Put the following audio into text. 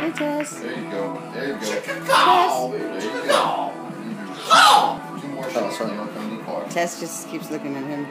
Hey, Tess. There you go. There you go. Chicago. There you go. Tess just keeps looking at him.